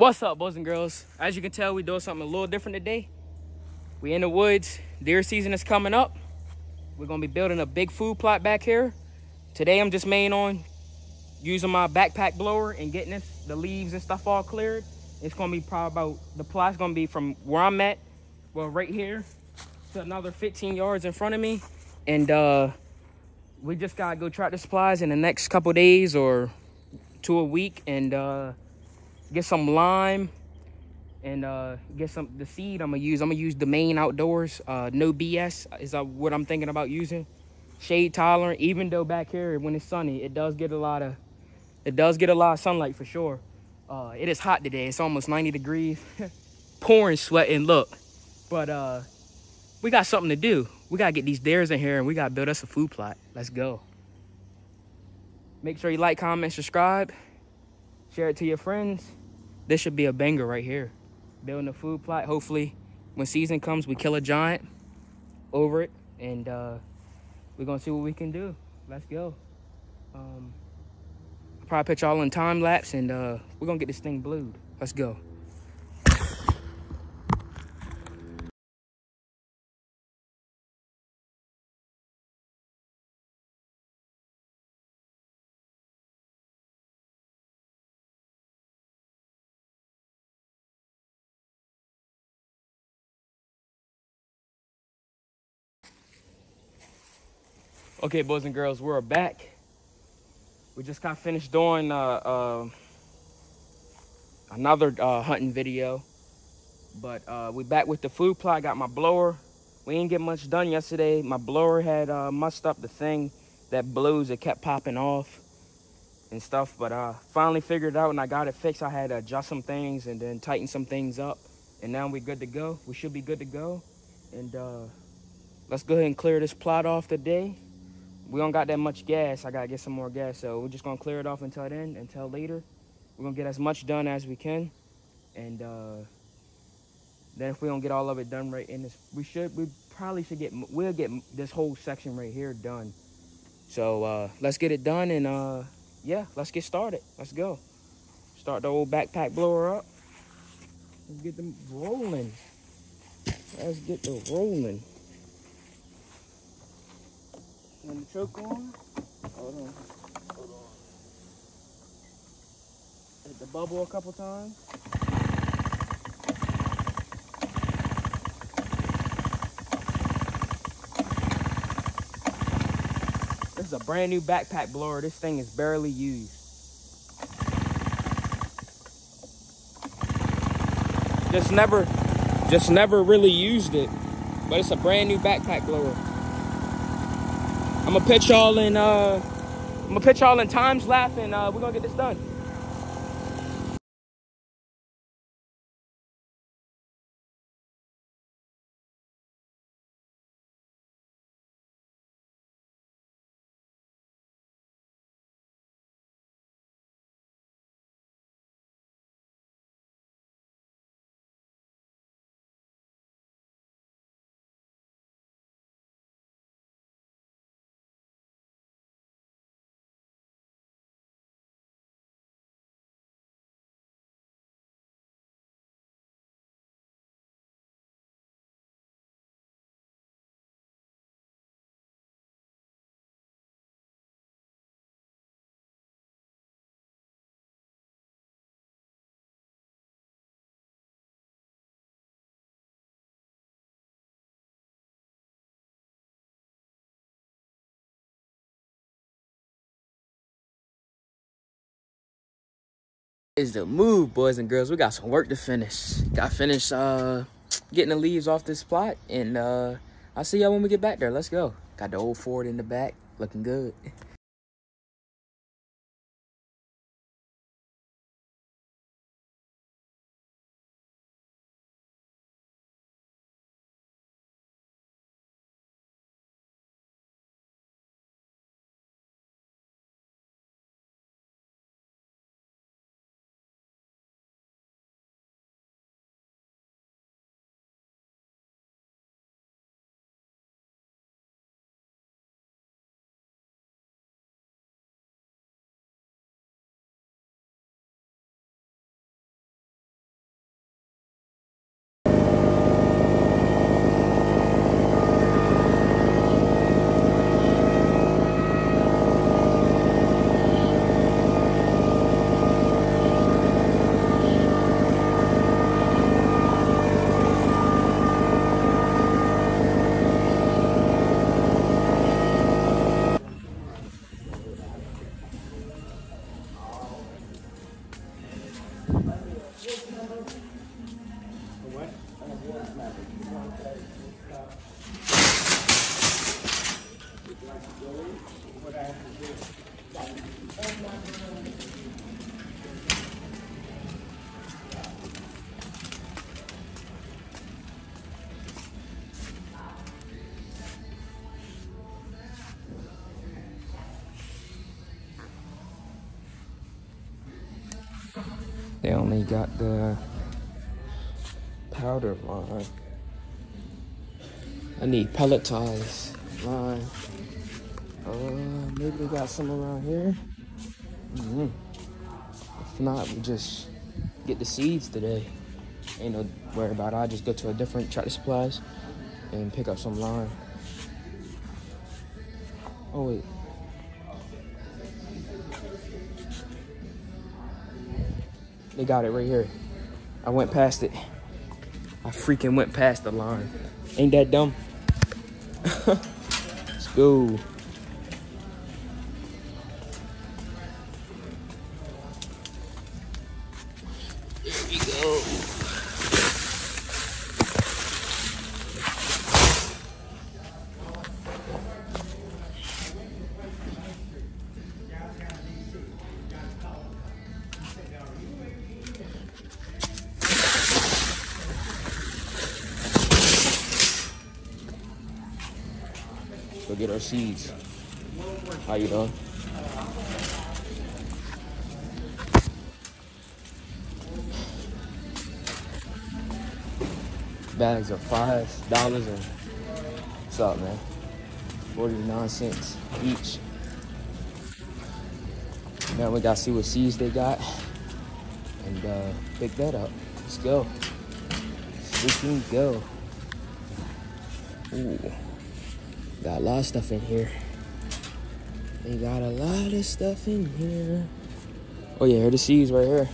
What's up, boys and girls? As you can tell, we're doing something a little different today. We in the woods. Deer season is coming up. We're gonna be building a big food plot back here. Today, I'm just main on using my backpack blower and getting this, the leaves and stuff all cleared. It's gonna be probably about, the plot's gonna be from where I'm at, well, right here, to another 15 yards in front of me. And uh, we just gotta go track the Supplies in the next couple days or to a week and uh, get some lime and uh, get some the seed I'm gonna use. I'm gonna use the Domain Outdoors. Uh, no BS is uh, what I'm thinking about using. Shade tolerant, even though back here when it's sunny, it does get a lot of it does get a lot of sunlight for sure. Uh, it is hot today. It's almost 90 degrees, pouring sweat and look. But uh, we got something to do. We gotta get these deers in here and we gotta build us a food plot. Let's go. Make sure you like, comment, subscribe, share it to your friends this should be a banger right here. Building a food plot. Hopefully, when season comes, we kill a giant over it, and uh, we're gonna see what we can do. Let's go. Um, I'll probably put y'all in time lapse, and uh, we're gonna get this thing blued. Let's go. Okay, boys and girls, we're back. We just got finished doing uh, uh, another uh, hunting video. But uh, we back with the food plot. Got my blower. We didn't get much done yesterday. My blower had uh, mussed up the thing that blows. It kept popping off and stuff. But I finally figured it out and I got it fixed. I had to adjust some things and then tighten some things up. And now we're good to go. We should be good to go. And uh, let's go ahead and clear this plot off today we don't got that much gas. I gotta get some more gas. So we're just gonna clear it off until then, until later. We're gonna get as much done as we can. And uh, then if we don't get all of it done right in this, we should, we probably should get, we'll get this whole section right here done. So uh, let's get it done and uh, yeah, let's get started. Let's go. Start the old backpack blower up. Let's get them rolling. Let's get the rolling. Turn the choke on. Hold on. Hold on. Hit the bubble a couple times. This is a brand new backpack blower. This thing is barely used. Just never, just never really used it. But it's a brand new backpack blower. I'm gonna pitch y'all in uh I'm gonna pitch y'all in times lapse and uh, we're gonna get this done. Is the move, boys and girls. We got some work to finish. Got finished uh, getting the leaves off this plot, and uh, I'll see y'all when we get back there. Let's go. Got the old Ford in the back, looking good. They only got the powder lime. I need pelletized lime. Uh, maybe they got some around here. Mm -hmm. If not, we just get the seeds today. Ain't no worry about it. I just go to a different tractor supplies and pick up some lime. Oh wait. They got it right here. I went past it. I freaking went past the lime. Ain't that dumb? Let's go. Go get our seeds. How you doing? Bags are five dollars and what's up, man? 49 cents each. Now we gotta see what seeds they got and uh, pick that up. Let's go. We can go. Ooh. Got a lot of stuff in here. They got a lot of stuff in here. Oh yeah, here the seeds right here.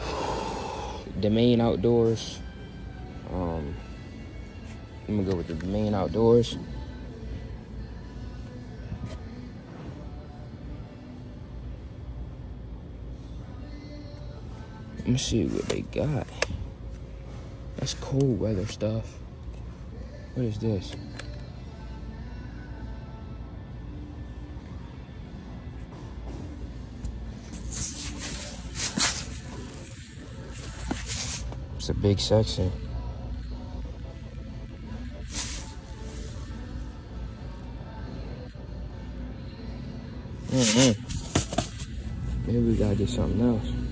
Domain Outdoors. Um, I'm gonna go with the Domain Outdoors. Let me see what they got. That's cold weather stuff. What is this? It's a big section. Mm -hmm. Maybe we gotta get something else.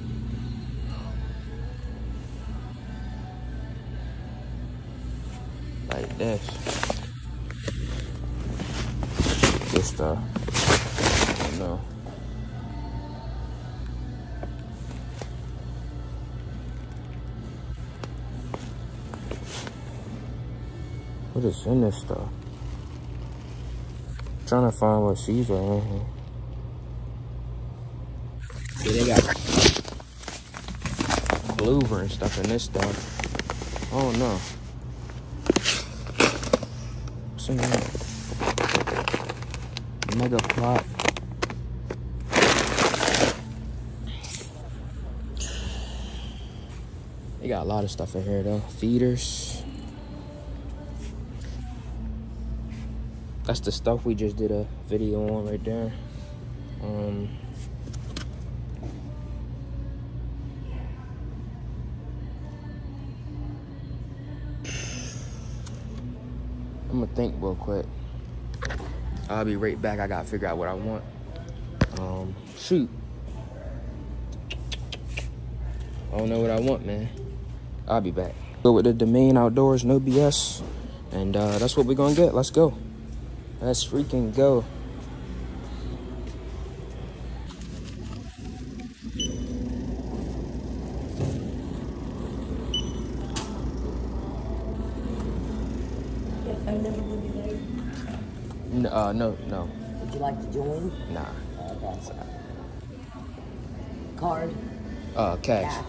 This. I don't know. What is in this stuff? I'm trying to find what seeds are in here. See, they got clover and stuff in this stuff. Oh no. Mega plot. They got a lot of stuff in here though. Feeders. That's the stuff we just did a video on right there. Um, I'm gonna think real quick. I'll be right back. I gotta figure out what I want. Um, shoot. I don't know what I want, man. I'll be back. Go with the Domain Outdoors, no BS. And uh, that's what we're gonna get. Let's go. Let's freaking go. No, no. Would you like to join? Nah. Okay. Card? Uh, cash. cash.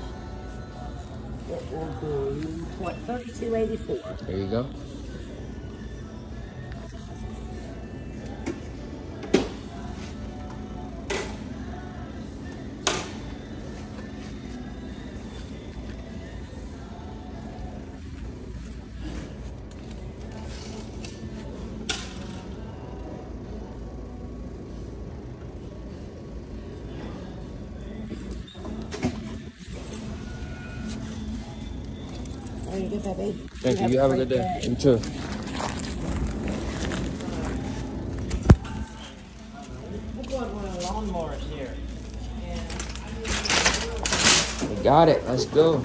It will be what, thirty-two eighty-four. There you go. Thank you. You have a good day. You too. We got it. Let's go.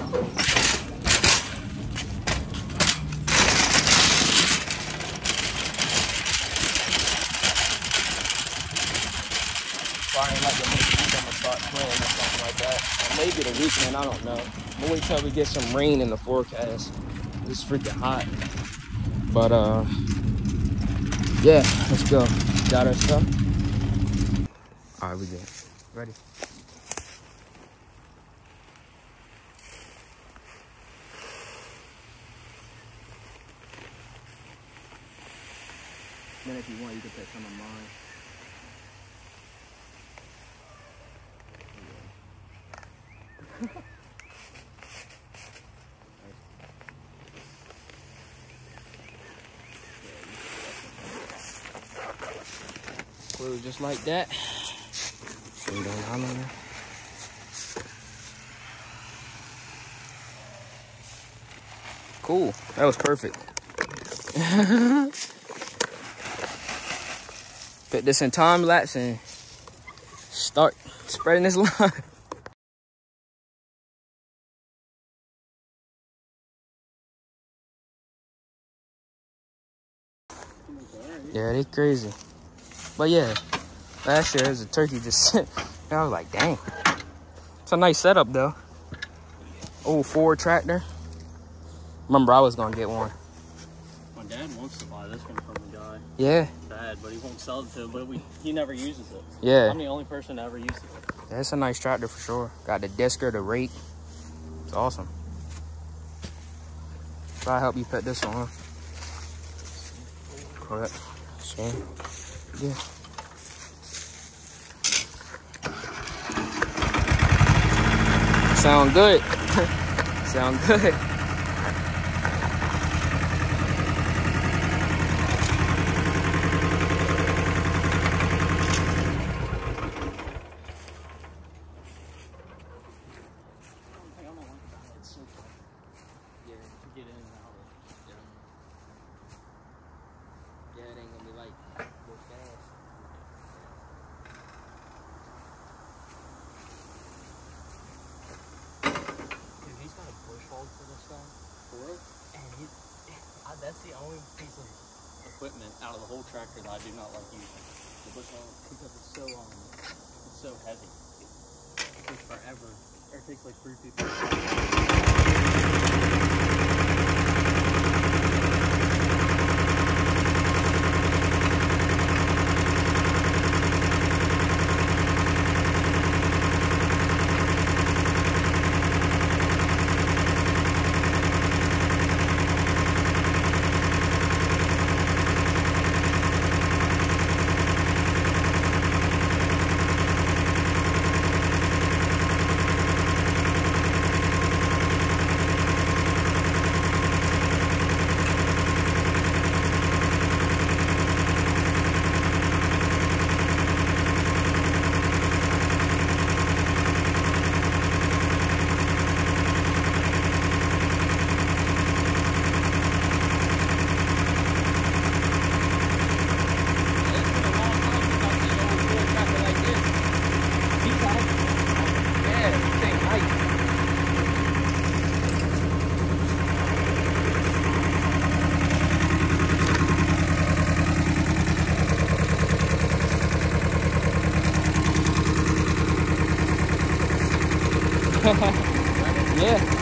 Maybe the weekend, I don't know. Gonna wait till we get some rain in the forecast. It's freaking hot. But uh yeah, let's go. Got our stuff. Alright, we good. Ready? Then if you want, you can put some of mine. Just like that. On there. Cool. That was perfect. Put this in time lapse and start spreading this lime. Yeah, they crazy. But yeah, last year as a turkey just and I was like, dang. It's a nice setup though. Old Ford tractor. Remember I was gonna get one. My dad wants to buy this one from the guy. Yeah, Bad, but he won't sell it to him. But we, he never uses it. yeah. I'm the only person that ever uses it. It's a nice tractor for sure. Got the discer, the rake. It's awesome. So I help you put this on, huh? Correct. Yeah. Sound good. Sound good. It's so tight. Yeah, to get in and out of it. Yeah, it ain't gonna be like go fast. Dude, he's got a bush And I, that's the only piece of equipment out of the whole tractor that I do not like using. The bush hog, because it's so, long. it's so heavy. It takes forever. Or it takes like three people. Yeah.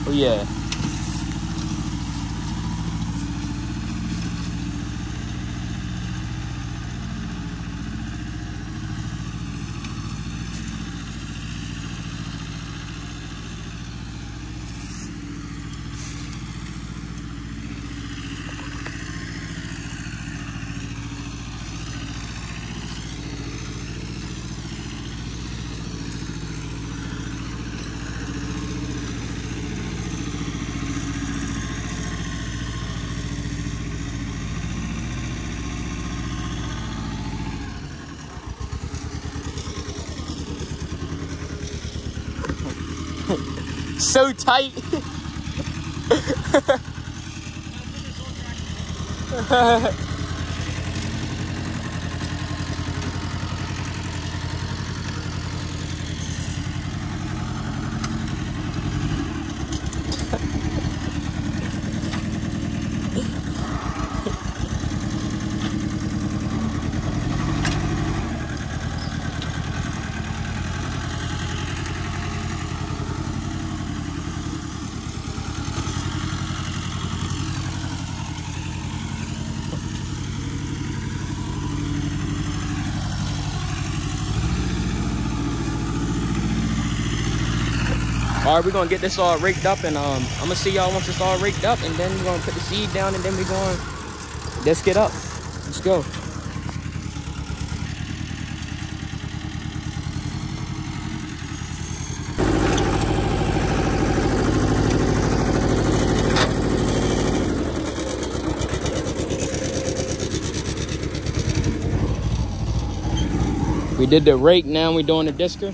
Oh yeah. So tight. All right, we're gonna get this all raked up and um, I'm gonna see y'all once it's all raked up and then we're gonna put the seed down and then we're going let's get up. Let's go. We did the rake, now we're doing the disker.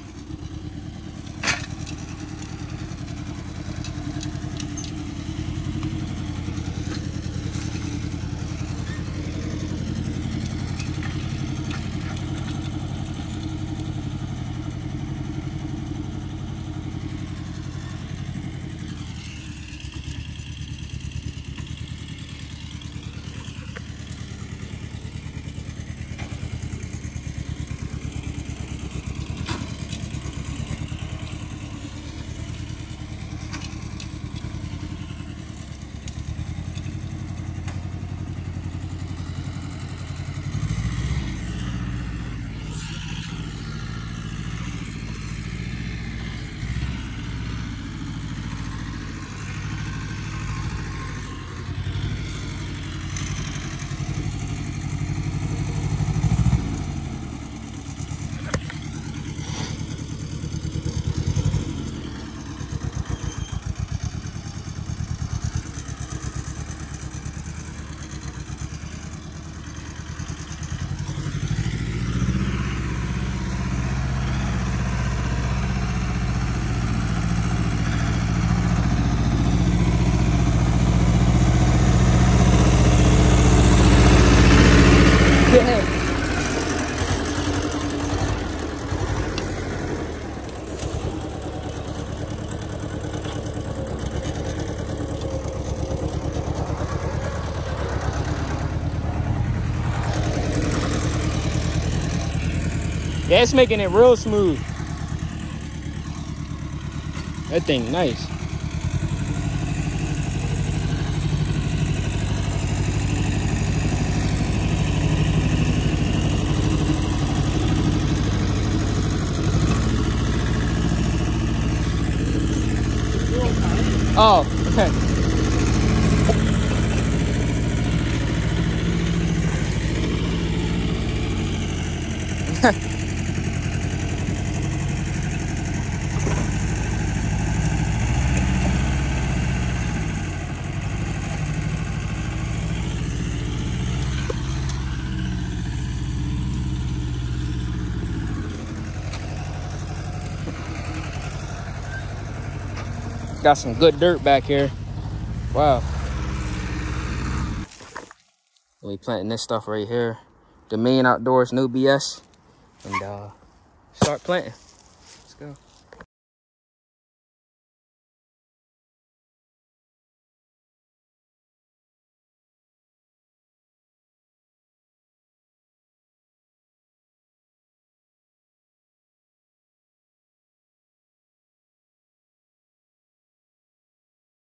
It's making it real smooth. That thing nice. Oh, okay. Got some good dirt back here. Wow. We planting this stuff right here. The Domain Outdoors, no BS. And uh, start planting.